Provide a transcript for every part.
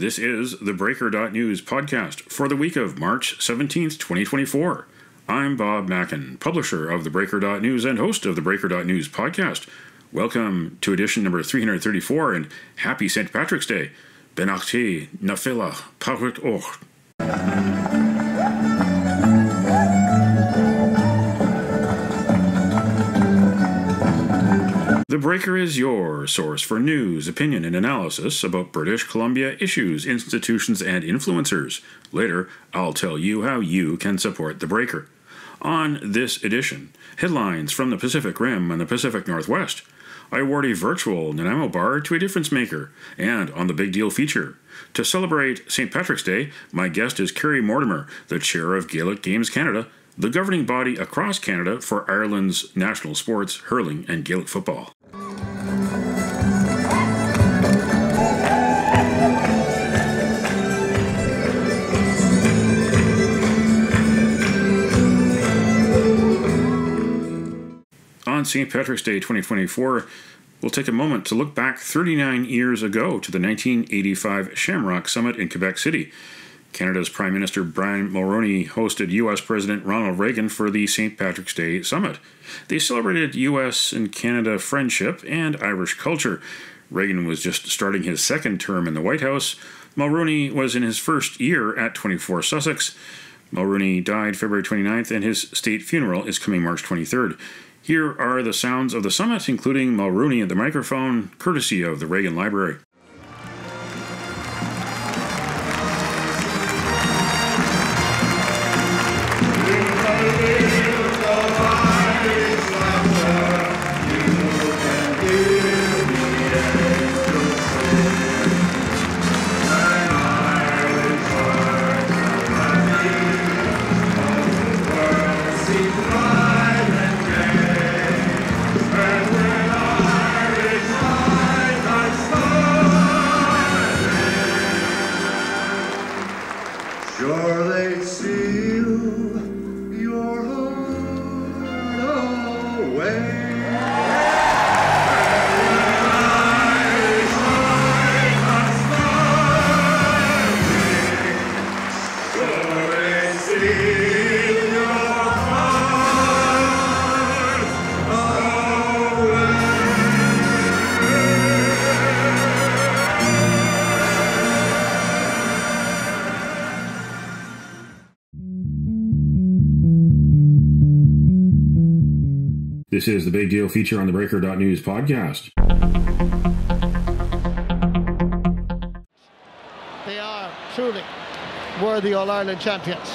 This is the Breaker.News podcast for the week of March 17th, 2024. I'm Bob Mackin, publisher of the Breaker.News and host of the Breaker.News podcast. Welcome to edition number 334 and happy St. Patrick's Day. Benachti, Nafila, Parit Och. The Breaker is your source for news, opinion, and analysis about British Columbia issues, institutions, and influencers. Later, I'll tell you how you can support The Breaker. On this edition, headlines from the Pacific Rim and the Pacific Northwest. I award a virtual Nanaimo bar to a difference maker. And on the Big Deal feature, to celebrate St. Patrick's Day, my guest is Kerry Mortimer, the chair of Gaelic Games Canada, the governing body across Canada for Ireland's national sports, hurling, and Gaelic football. On St. Patrick's Day 2024, we'll take a moment to look back 39 years ago to the 1985 Shamrock Summit in Quebec City. Canada's Prime Minister Brian Mulroney hosted U.S. President Ronald Reagan for the St. Patrick's Day Summit. They celebrated U.S. and Canada friendship and Irish culture. Reagan was just starting his second term in the White House. Mulroney was in his first year at 24 Sussex. Mulroney died February 29th, and his state funeral is coming March 23rd. Here are the sounds of the summit, including Mulroney at the microphone, courtesy of the Reagan Library. Sure they steal your heart away. This is the Big Deal feature on the Breaker.News podcast. They are truly worthy All Ireland champions.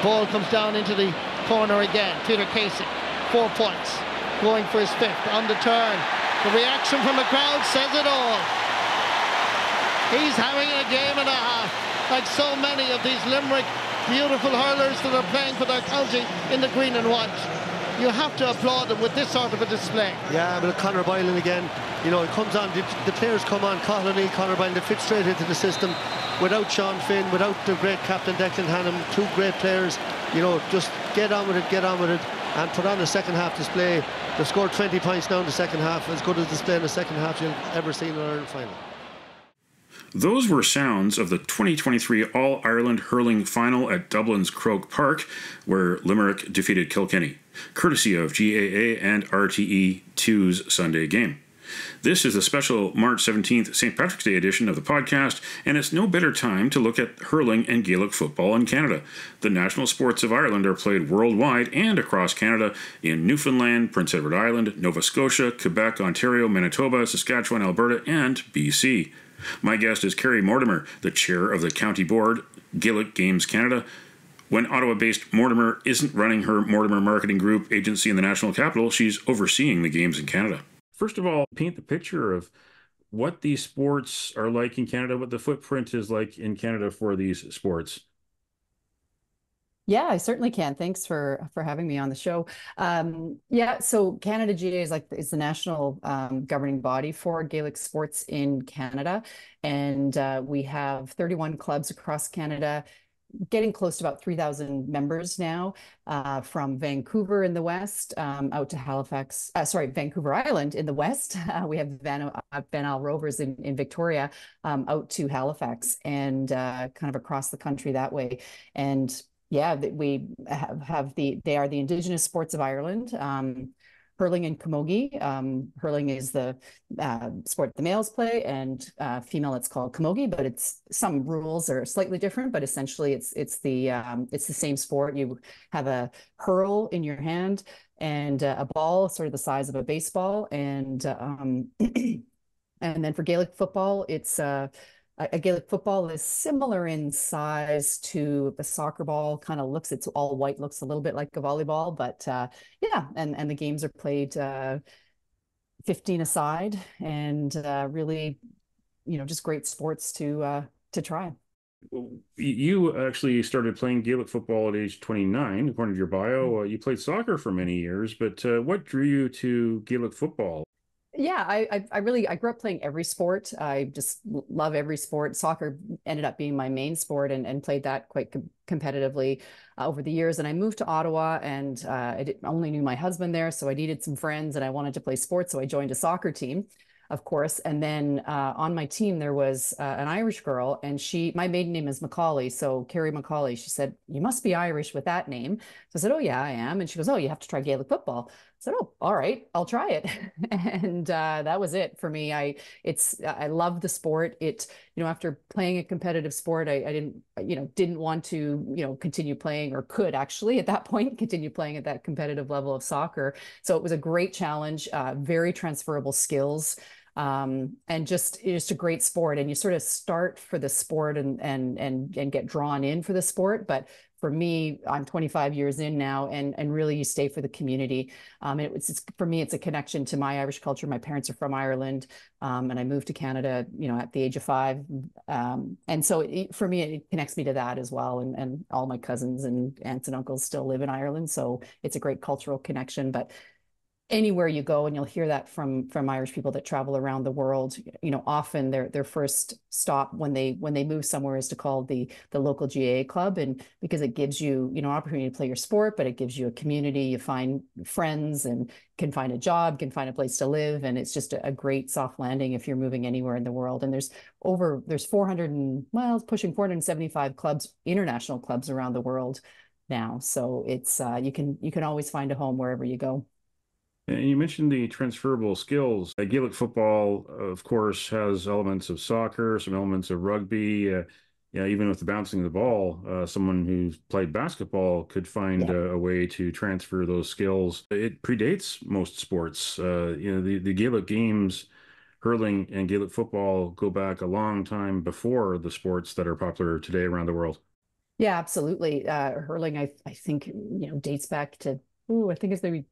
Ball comes down into the corner again. Peter Casey, four points, going for his fifth on the turn. The reaction from the crowd says it all. He's having a game and a half, like so many of these Limerick beautiful hurlers that are playing for their county in the green and white. You have to applaud them with this sort of a display. Yeah, but Conor Boylan again, you know, it comes on, the, the players come on, Coughlin, Conor Boylan, they fit straight into the system. Without Sean Finn, without the great captain Declan Hannon, two great players, you know, just get on with it, get on with it, and put on a second half display. They've scored 20 points now in the second half, as good as a display in the second half you'll ever see in an Ireland final. Those were sounds of the 2023 All Ireland Hurling Final at Dublin's Croke Park, where Limerick defeated Kilkenny, courtesy of GAA and RTE 2's Sunday game. This is a special March 17th St. Patrick's Day edition of the podcast, and it's no better time to look at hurling and Gaelic football in Canada. The national sports of Ireland are played worldwide and across Canada in Newfoundland, Prince Edward Island, Nova Scotia, Quebec, Ontario, Manitoba, Saskatchewan, Alberta, and BC. My guest is Kerry Mortimer, the chair of the County Board, Gaelic Games Canada. When Ottawa based Mortimer isn't running her Mortimer Marketing Group agency in the national capital, she's overseeing the games in Canada. First of all, paint the picture of what these sports are like in Canada, what the footprint is like in Canada for these sports. Yeah, I certainly can. Thanks for for having me on the show. Um, yeah, so Canada GAA is like is the national um, governing body for Gaelic sports in Canada, and uh, we have 31 clubs across Canada. getting close to about 3,000 members now, uh, from Vancouver in the west um, out to Halifax, uh, sorry, Vancouver Island in the west. We have Van, uh, Van Rovers in, in Victoria um, out to Halifax and uh, kind of across the country that way. And yeah, we have, have the, they are the Indigenous sports of Ireland. Um, hurling and camogie. Um, hurling is the uh, sport the males play, and uh, female it's called camogie. But it's some rules are slightly different, but essentially it's it's the um, it's the same sport. You have a hurl in your hand and uh, a ball, sort of the size of a baseball, and um, and then for Gaelic football, it's uh, a Gaelic football is similar in size to the soccer ball. Kind of looks, it's all white, looks a little bit like a volleyball, but uh, yeah, and and the games are played uh, 15 aside, and uh, really, you know, just great sports to uh, to try. You actually started playing Gaelic football at age 29, according to your bio. Mm-hmm. Uh, you played soccer for many years, but uh, what drew you to Gaelic football? Yeah, I, I really I grew up playing every sport. I just love every sport. Soccer ended up being my main sport, and, and played that quite com- competitively uh, over the years. And I moved to Ottawa, and uh, I did, only knew my husband there, so I needed some friends, and I wanted to play sports, so I joined a soccer team of course. And then uh, on my team, there was uh, an Irish girl, and she, my maiden name is Macaulay. So Kerry Macaulay, she said, You must be Irish with that name. So I said, Oh, yeah, I am. And she goes, Oh, you have to try Gaelic football. Said, Oh, all right, I'll try it. and uh, that was it for me. I, it's, I love the sport. It, you know, after playing a competitive sport, I, I didn't, you know, didn't want to, you know, continue playing or could actually at that point continue playing at that competitive level of soccer. So it was a great challenge, uh, very transferable skills um, and just just a great sport. And you sort of start for the sport and and and and get drawn in for the sport, but for me, I'm 25 years in now, and and really you stay for the community. Um, it, it's, for me, it's a connection to my Irish culture. My parents are from Ireland, um, and I moved to Canada, you know, at the age of five, um, and so it, for me, it connects me to that as well. And and all my cousins and aunts and uncles still live in Ireland, so it's a great cultural connection. But anywhere you go and you'll hear that from from irish people that travel around the world you know often their their first stop when they when they move somewhere is to call the the local gaa club. And because it gives you you know opportunity to play your sport but it gives you a community you find friends and can find a job can find a place to live. And it's just a, a great soft landing if you're moving anywhere in the world. And there's over there's 400 and well pushing 475 clubs international clubs around the world now. So it's uh, you can you can always find a home wherever you go and you mentioned the transferable skills. Uh, Gaelic football, of course, has elements of soccer, some elements of rugby. Uh, yeah, even with the bouncing of the ball, uh, someone who's played basketball could find yeah. a, a, way to transfer those skills. It predates most sports. Uh, you know, the, the Gaelic games, hurling and Gaelic football go back a long time before the sports that are popular today around the world. Yeah, absolutely. Uh, hurling, I, I think, you know, dates back to, ooh, I think it's maybe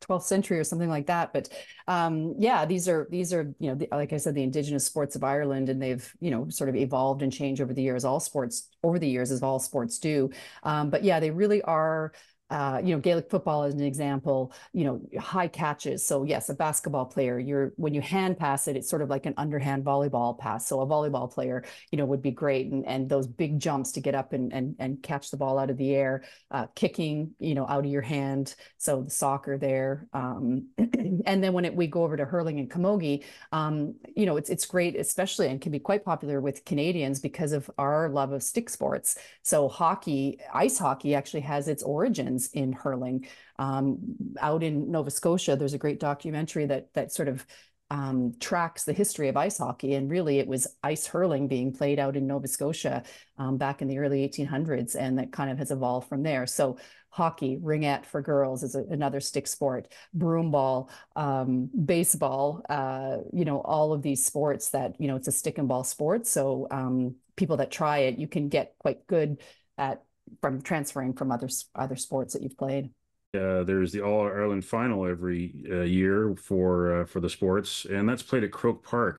12th century or something like that but um, yeah these are these are you know the, like i said the indigenous sports of ireland and they've you know sort of evolved and changed over the years. All sports over the years as all sports do. Um, but yeah they really are uh, you know, Gaelic football as an example, you know, high catches. So yes, a basketball player, you're when you hand pass it, it's sort of like an underhand volleyball pass. So a volleyball player, you know, would be great. And and those big jumps to get up and and and catch the ball out of the air, uh, kicking, you know, out of your hand. So the soccer there. Um, and then when it, we go over to hurling and camogie, um, you know, it's it's great, especially and can be quite popular with Canadians because of our love of stick sports. So hockey, ice hockey actually has its origins in hurling. Um, out in Nova Scotia, there's a great documentary that that sort of um, tracks the history of ice hockey. And really, it was ice hurling being played out in Nova Scotia um, back in the early 1800s, and that kind of has evolved from there. So, hockey, ringette for girls is a, another stick sport, broomball, um, baseball, uh, you know, all of these sports that, you know, it's a stick and ball sport. So, um, people that try it, you can get quite good at from transferring from other other sports that you've played. Uh, there's the All Ireland final every uh, year for uh, for the sports, and that's played at Croke Park.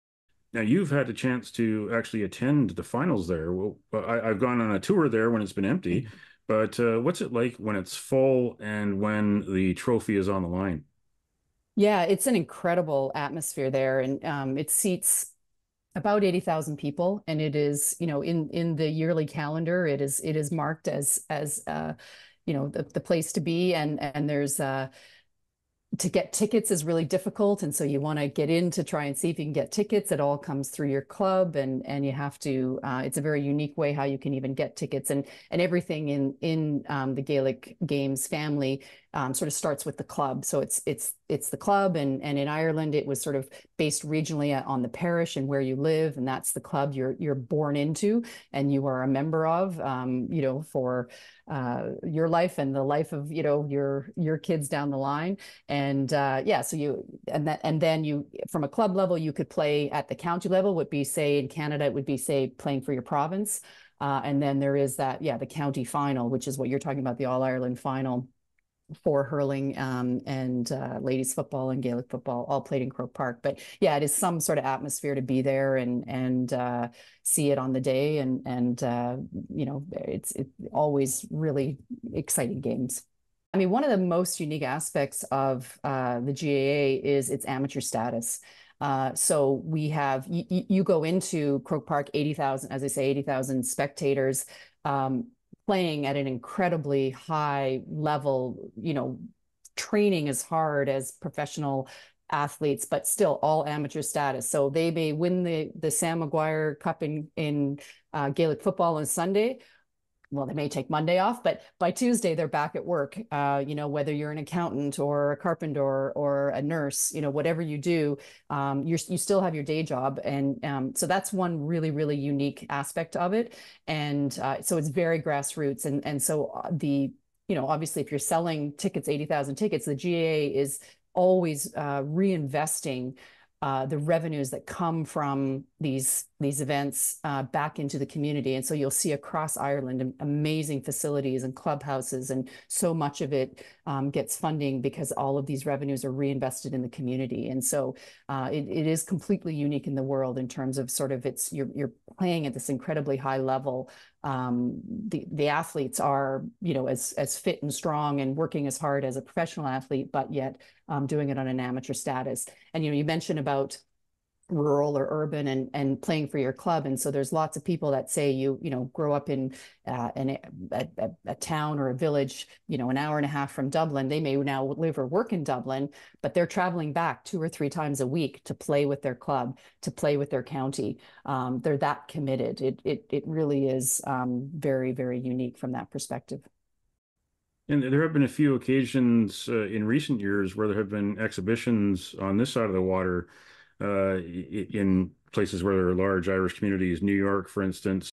Now you've had a chance to actually attend the finals there. Well, I, have gone on a tour there when it's been empty, mm-hmm. but uh, what's it like when it's full and when the trophy is on the line? Yeah, it's an incredible atmosphere there, and um, it seats about 80,000 people and it is you know in in the yearly calendar it is it is marked as as uh you know the, the place to be and and there's uh to get tickets is really difficult and so you want to get in to try and see if you can get tickets. It all comes through your club and and you have to uh, it's a very unique way how you can even get tickets and and everything in in um, the gaelic games family um, sort of starts with the club. So it's it's it's the club, and and in Ireland it was sort of based regionally on the parish and where you live, and that's the club you're you're born into and you are a member of, um, you know, for uh, your life and the life of you know your your kids down the line. And uh, yeah, so you and that and then you from a club level you could play at the county level. Would be say in Canada it would be say playing for your province. Uh, and then there is that, yeah, the county final, which is what you're talking about, the All Ireland final for hurling um, and uh, ladies football and Gaelic football, all played in Croke Park. But yeah, it is some sort of atmosphere to be there and and uh, see it on the day, and and uh, you know, it's it always really exciting games. I mean, one of the most unique aspects of uh, the GAA is its amateur status. Uh, so we have you, you go into Croke Park, eighty thousand, as I say, eighty thousand spectators. Um, playing at an incredibly high level, you know, training as hard as professional athletes, but still all amateur status. So they may win the the Sam Maguire Cup in in uh, Gaelic football on Sunday, well, they may take Monday off, but by Tuesday they're back at work. Uh, you know, whether you're an accountant or a carpenter or, a nurse, you know, whatever you do, um, you you still have your day job, and um, so that's one really really unique aspect of it. And uh, so it's very grassroots, and and so uh, the you know obviously if you're selling tickets, eighty thousand tickets, the GAA is always uh, reinvesting uh, the revenues that come from these these events uh, back into the community. And so you'll see across Ireland amazing facilities and clubhouses, and so much of it um, gets funding because all of these revenues are reinvested in the community. And so uh, it, it is completely unique in the world in terms of sort of it's you're you're playing at this incredibly high level um, the the athletes are you know as as fit and strong and working as hard as a professional athlete, but yet um, doing it on an amateur status. And you know you mentioned about rural or urban and and playing for your club. And so there's lots of people that say you you know grow up in uh, a, a, a, town or a village you know an hour and a half from Dublin. They may now live or work in Dublin but they're traveling back two or three times a week to play with their club to play with their county. Um, they're that committed. It it it really is um, very very unique from that perspective. And there have been a few occasions uh, in recent years where there have been exhibitions on this side of the water Uh, in places where there are large Irish communities, New York, for instance,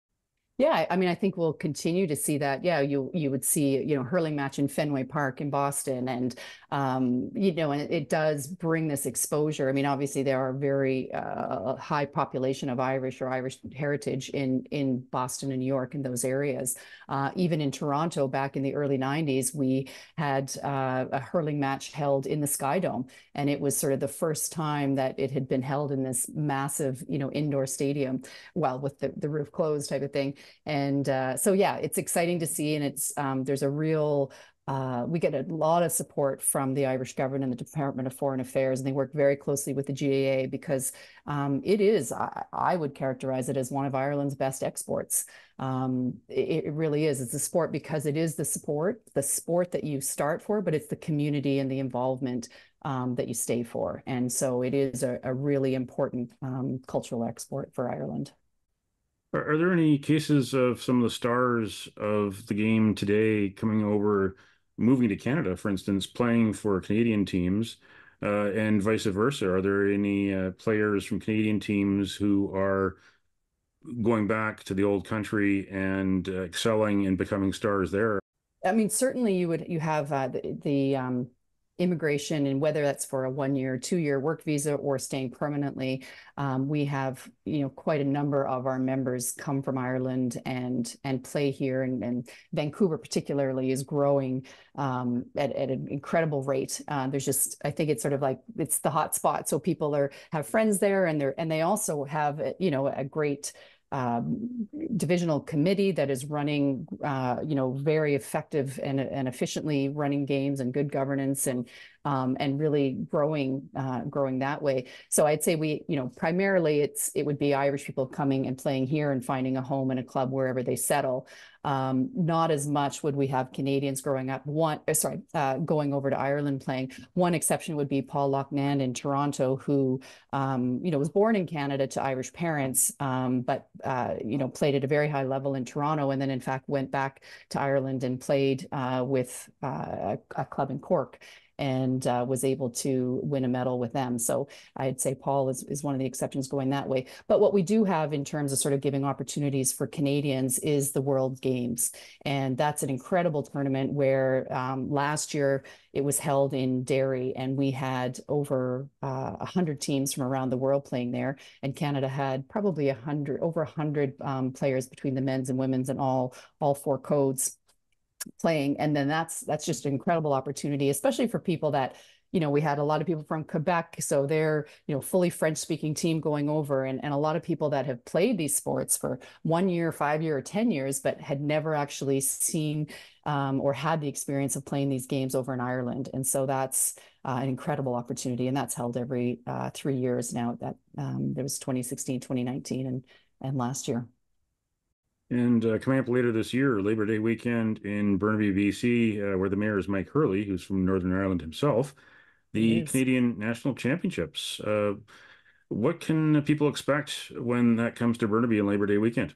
yeah, I mean, I think we'll continue to see that. Yeah, you you would see, you know, hurling match in Fenway Park in Boston, and um, you know, and it, does bring this exposure. I mean, obviously there are very uh, high population of Irish or Irish heritage in in Boston and New York and those areas. Uh, even in Toronto, back in the early '90s, we had uh, a hurling match held in the Sky Dome, and it was sort of the first time that it had been held in this massive, you know, indoor stadium, well, with the the roof closed type of thing. And uh, so, yeah, it's exciting to see. And it's um, there's a real uh, we get a lot of support from the Irish government and the Department of Foreign Affairs, and they work very closely with the GAA because um, it is, I, I, would characterize it as one of Ireland's best exports. Um, it, it, really is. It's a sport because it is the sport, the sport that you start for, but it's the community and the involvement um, that you stay for. And so it is a, a really important um, cultural export for Ireland. Are, are, there any cases of some of the stars of the game today coming over, moving to Canada, for instance, playing for Canadian teams, uh, and vice versa? Are there any uh, players from Canadian teams who are going back to the old country and uh, excelling and becoming stars there? I mean, certainly you would you have uh, the, the um, immigration and whether that's for a one year two year work visa or staying permanently um, we have you know quite a number of our members come from ireland and and play here and, and vancouver particularly is growing um, at, at an incredible rate. Uh, there's just i think it's sort of like it's the hot spot. So people are have friends there and they're and they also have you know a great um, divisional committee that is running, uh, you know, very effective and, and efficiently running games and good governance. And um, and really growing uh, growing that way. So I'd say we, you know, primarily it's it would be Irish people coming and playing here and finding a home and a club wherever they settle. Um, not as much would we have Canadians growing up. One, uh, sorry, uh, going over to Ireland playing. One exception would be Paul Loughnane in Toronto, who um, you know was born in Canada to Irish parents, um, but uh, you know played at a very high level in Toronto, and then in fact went back to Ireland and played uh, with uh, a, a club in Cork and uh, was able to win a medal with them. So I'd say Paul is, is one of the exceptions going that way. But what we do have in terms of sort of giving opportunities for Canadians is the World Games. And that's an incredible tournament where um, last year it was held in Derry and we had over uh, 100 teams from around the world playing there. And Canada had probably 100, over 100 um, players between the men's and women's and all, all four codes playing and then that's that's just an incredible opportunity especially for people that you know we had a lot of people from quebec so they're you know fully french speaking team going over and, and a lot of people that have played these sports for one year five year or ten years but had never actually seen um, or had the experience of playing these games over in ireland and so that's uh, an incredible opportunity and that's held every uh, three years now that um, there was 2016 2019 and and last year and uh, coming up later this year, Labor Day weekend in Burnaby, BC, uh, where the mayor is Mike Hurley, who's from Northern Ireland himself, the Canadian National Championships. Uh, what can people expect when that comes to Burnaby on Labor Day weekend?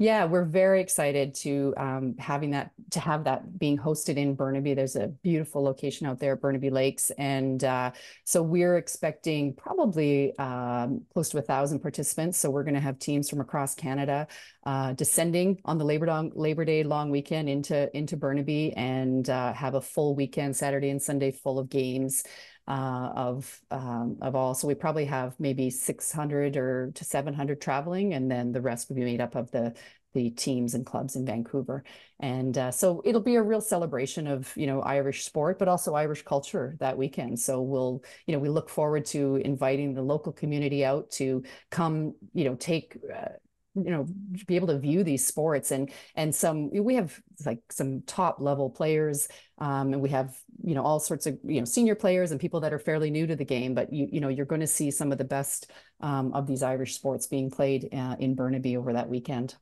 Yeah, we're very excited to um, having that to have that being hosted in Burnaby. There's a beautiful location out there, Burnaby Lakes, and uh, so we're expecting probably um, close to a thousand participants. So we're going to have teams from across Canada uh, descending on the Labor Day, Labor Day long weekend into into Burnaby and uh, have a full weekend, Saturday and Sunday, full of games of um, of all. So we probably have maybe 600 or to 700 traveling, and then the rest would be made up of the the teams and clubs in Vancouver. And uh, so it'll be a real celebration of, you know, Irish sport, but also Irish culture that weekend. So we'll, you know, we look forward to inviting the local community out to come, you know, take uh, you know be able to view these sports and and some we have like some top level players um, and we have you know all sorts of you know senior players and people that are fairly new to the game but you you know you're going to see some of the best um, of these irish sports being played uh, in burnaby over that weekend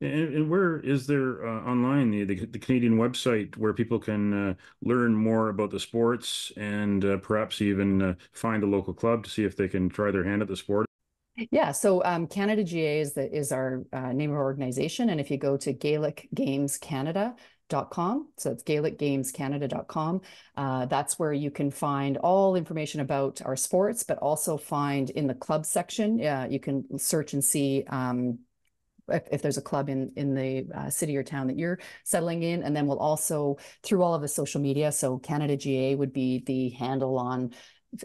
and, and where is there uh, online the, the, the Canadian website where people can uh, learn more about the sports and uh, perhaps even uh, find a local club to see if they can try their hand at the sport? Yeah, so um, Canada GAA is the is our uh, name of our organization, and if you go to GaelicGamesCanada.com, so it's GaelicGamesCanada.com, uh, that's where you can find all information about our sports, but also find in the club section, uh, you can search and see. Um, if, if, there's a club in in the uh, city or town that you're settling in and then we'll also through all of the social media so canada gaa would be the handle on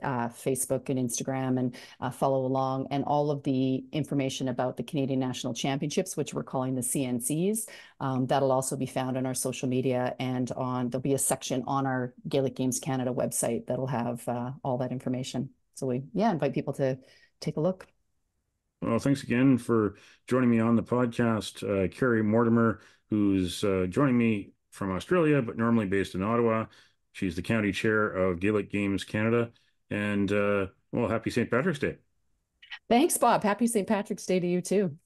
uh, Facebook and Instagram and uh, follow along, and all of the information about the Canadian National Championships, which we're calling the CNCs. Um, that'll also be found on our social media and on there'll be a section on our Gaelic Games Canada website that'll have uh, all that information. So we yeah invite people to take a look. Well, thanks again for joining me on the podcast, uh, Kerry Mortimer, who's uh, joining me from Australia but normally based in Ottawa. She's the county chair of Gaelic Games Canada. And uh, well, happy St. Patrick's Day. Thanks, Bob. Happy St. Patrick's Day to you too.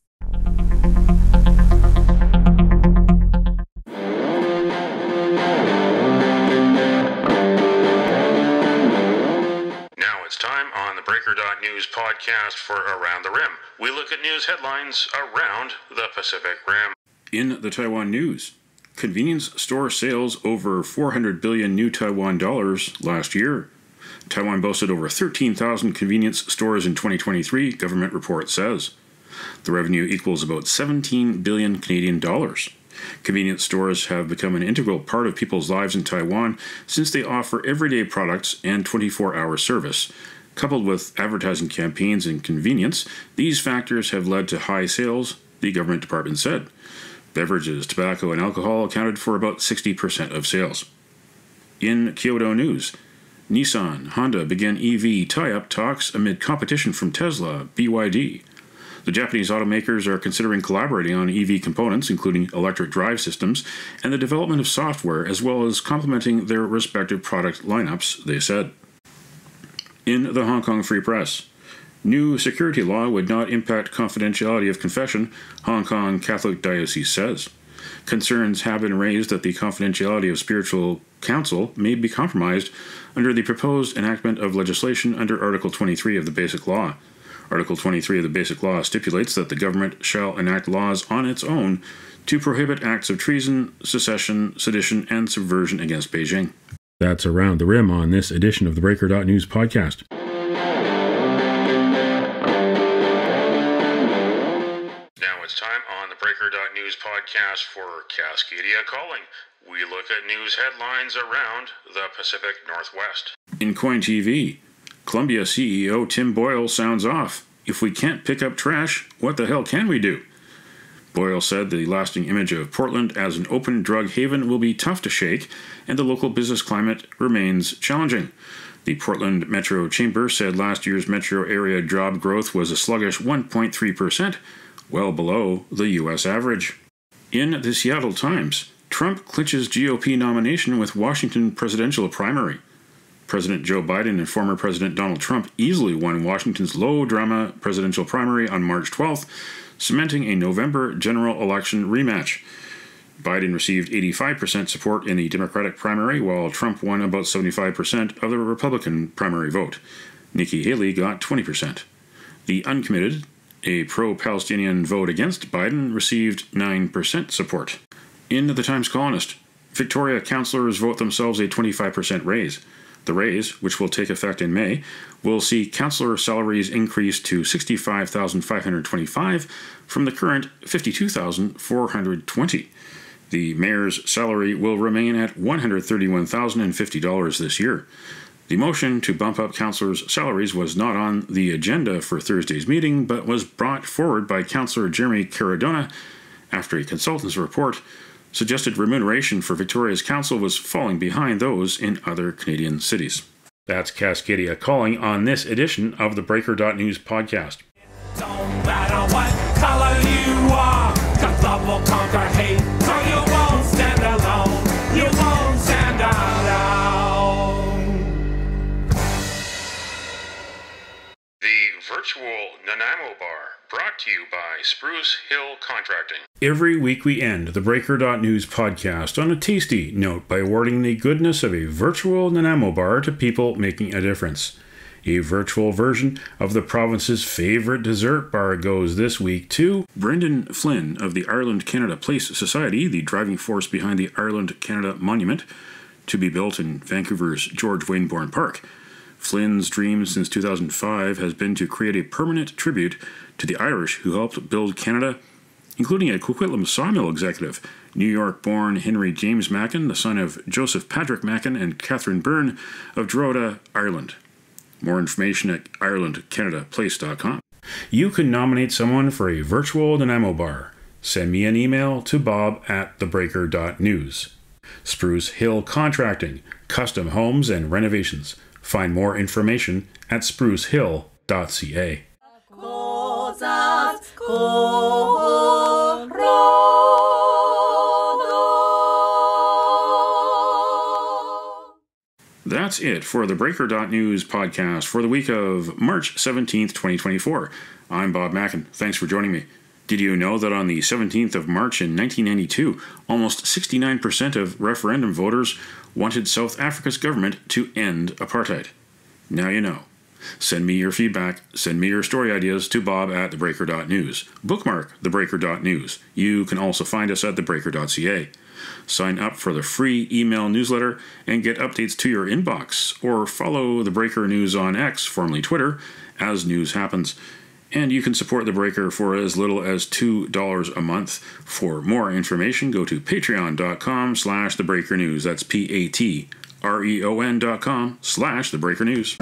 Now it's time on the Breaker.News podcast for Around the Rim. We look at news headlines around the Pacific Rim. In the Taiwan news, convenience store sales over 400 billion new Taiwan dollars last year. Taiwan boasted over 13,000 convenience stores in 2023, government report says. The revenue equals about 17 billion Canadian dollars. Convenience stores have become an integral part of people's lives in Taiwan since they offer everyday products and 24 hour service. Coupled with advertising campaigns and convenience, these factors have led to high sales, the government department said. Beverages, tobacco, and alcohol accounted for about 60% of sales. In Kyodo News, Nissan, Honda began EV tie up talks amid competition from Tesla, BYD. The Japanese automakers are considering collaborating on EV components, including electric drive systems, and the development of software, as well as complementing their respective product lineups, they said. In the Hong Kong Free Press, New security law would not impact confidentiality of confession, Hong Kong Catholic Diocese says. Concerns have been raised that the confidentiality of spiritual counsel may be compromised under the proposed enactment of legislation under Article 23 of the Basic Law. Article 23 of the Basic Law stipulates that the government shall enact laws on its own to prohibit acts of treason, secession, sedition, and subversion against Beijing. That's around the rim on this edition of the Breaker.News podcast. Breaker.News podcast for Cascadia Calling. We look at news headlines around the Pacific Northwest. In KOIN TV, Columbia CEO Tim Boyle sounds off. If we can't pick up trash, what the hell can we do? Boyle said the lasting image of Portland as an open drug haven will be tough to shake, and the local business climate remains challenging. The Portland Metro Chamber said last year's metro area job growth was a sluggish 1.3%, well below the U.S. average. In the Seattle Times, Trump clinches GOP nomination with Washington presidential primary. President Joe Biden and former President Donald Trump easily won Washington's low drama presidential primary on March 12th, cementing a November general election rematch. Biden received 85% support in the Democratic primary, while Trump won about 75% of the Republican primary vote. Nikki Haley got 20%. The uncommitted, a pro Palestinian vote against Biden, received 9% support. In the Times Colonist, Victoria councillors vote themselves a 25% raise. The raise, which will take effect in May, will see councillor salaries increase to 65,525 from the current 52,420. The mayor's salary will remain at $131,050 this year. The motion to bump up councillors' salaries was not on the agenda for Thursday's meeting, but was brought forward by Councillor Jeremy Caradonna after a consultant's report suggested remuneration for Victoria's council was falling behind those in other Canadian cities. That's Cascadia calling on this edition of the Breaker.News podcast. Hill Contracting. Every week we end the Breaker.News podcast on a tasty note by awarding the goodness of a virtual Nanaimo bar to people making a difference. A virtual version of the province's favorite dessert bar goes this week to Brendan Flynn of the Ireland Canada Place Society, the driving force behind the Ireland Canada Monument, to be built in Vancouver's George Wainborn Park. Flynn's dream since 2005 has been to create a permanent tribute to the Irish who helped build Canada, including a Coquitlam sawmill executive, New York born Henry James Mackin, the son of Joseph Patrick Mackin and Catherine Byrne of Drogheda, Ireland. More information at IrelandCanadaPlace.com. You can nominate someone for a virtual Nanaimo bar. Send me an email to bob at thebreaker.news. Spruce Hill Contracting, custom homes and renovations. Find more information at sprucehill.ca. That's it for the Breaker.News podcast for the week of March 17th, 2024. I'm Bob Mackin. Thanks for joining me. Did you know that on the 17th of March in 1992, almost 69% of referendum voters wanted South Africa's government to end apartheid? Now you know. Send me your feedback, send me your story ideas to bob at thebreaker.news. Bookmark thebreaker.news. You can also find us at thebreaker.ca. Sign up for the free email newsletter and get updates to your inbox, or follow the Breaker News on X, formerly Twitter, as news happens. And you can support the Breaker for as little as $2 a month. For more information, go to patreon.com slash the Breaker News. That's P-A-T R-E-O-N dot com slash the Breaker News.